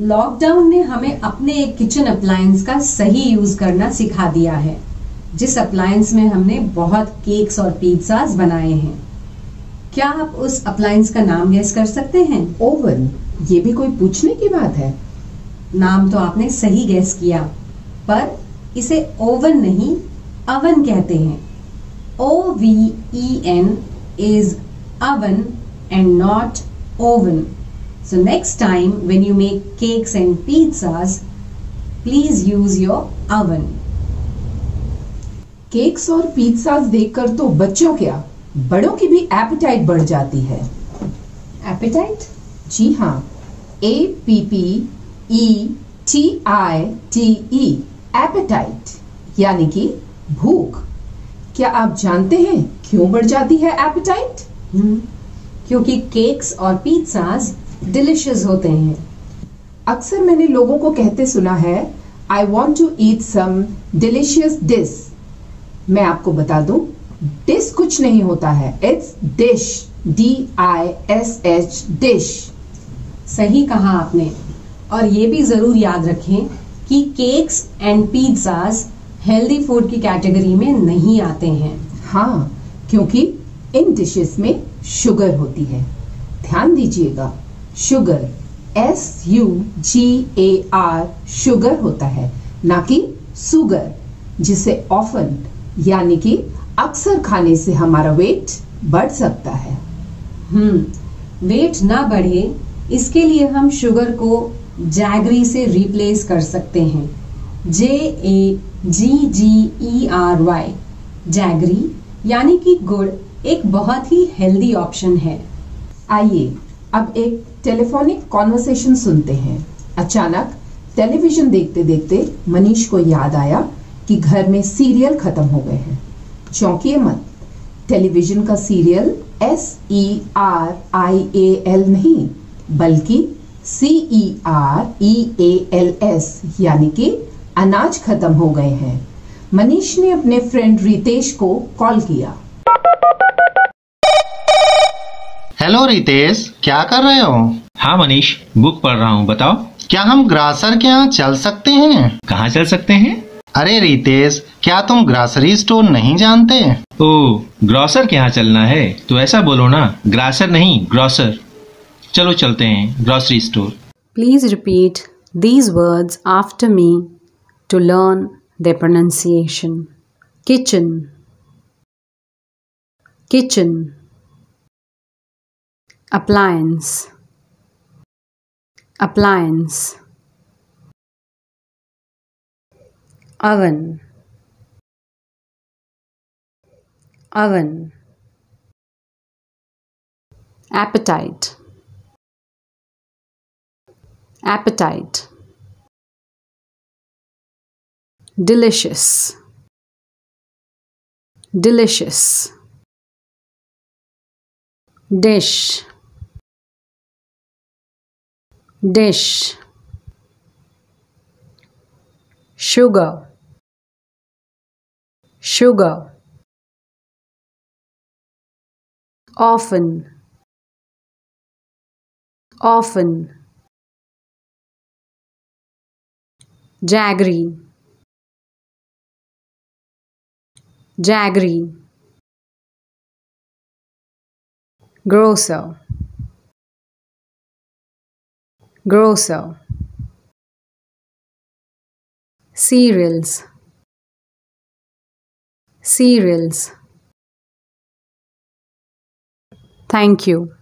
Lockdown ने हमें अपने एक किचन अप्लायंस का सही यूज़ करना सिखा दिया है जिस अप्लायंस में हमने बहुत केक्स और पिज्जाज बनाए हैं। क्या आप उस अप्लायंस का नाम गैस कर सकते हैं? ओवन ये भी कोई पूछने की बात है? नाम तो आपने सही गैस किया पर इसे ओवन नहीं अवन कहते हैं। O V E N is oven and not oven. So next time when you make cakes and pizzas, please use your oven. Cakes और पिज्जाज देखकर तो बच्चों क्या? बड़ों की भी एपेटाइट बढ़ जाती है। Appetite? जी हाँ। A P P E T I T E appetite यानी कि भूख। क्या आप जानते हैं क्यों बढ़ जाती है एपेटाइट हम्म, क्योंकि केक्स और पिज्जाज डिलिशियस होते हैं। अक्सर मैंने लोगों को कहते सुना है I want to eat some delicious dish मैं आपको बता दूँ डिश कुछ नहीं होता है। It's dish D I S H dish सही कहा आपने। और ये भी ज़रूर याद रखें कि cakes and pizzas healthy food की कैटेगरी में नहीं आते हैं। हाँ क्योंकि इन डिशेस में शुगर होती है। ध्यान दीजिएगा sugar S U G A R sugar होता है, ना कि सुगर जिसे ऑफन यानी कि अक्सर खाने से हमारा वेट बढ़ सकता है। हम्म वेट ना बढ़े इसके लिए हम शुगर को जैगरी से रिप्लेस कर सकते हैं। J A G G E R Y jaggery यानी कि गुड़, एक बहुत ही हेल्दी ऑप्शन है। आइए अब एक टेलीफोनिक कॉन्वर्सेशन सुनते हैं। अचानक टेलीविज़न देखते देखते मनीष को याद आया कि घर में सीरियल खत्म हो गए हैं। चौंकिए मत। टेलीविज़न का serial S E R I A L नहीं, बल्कि C E R E A L S यानी कि अनाज खत्म हो गए हैं। मनीष ने अपने फ्रेंड रितेश को कॉल किया। हेलो रितेश क्या कर रहे हो? हाँ मनीष बुक पढ़ रहा हूँ बताओ। क्या हम ग्रासर के यहाँ चल सकते हैं? कहाँ चल सकते हैं? अरे रितेश क्या तुम ग्रासरी स्टोर नहीं जानते? ओ ग्रॉसर के यहाँ चलना है तो ऐसा बोलो ना ग्रासर नहीं ग्रॉसर। चलो चलते हैं grocery store. Please repeat these words after me to learn their pronunciation. Kitchen, kitchen, appliance, appliance, oven, oven, appetite. Appetite. Delicious. Delicious. Dish dish. Sugar. Sugar. Often. Often. Jaggery. Jaggery. Grocer grocer cereals. Cereals. Thank you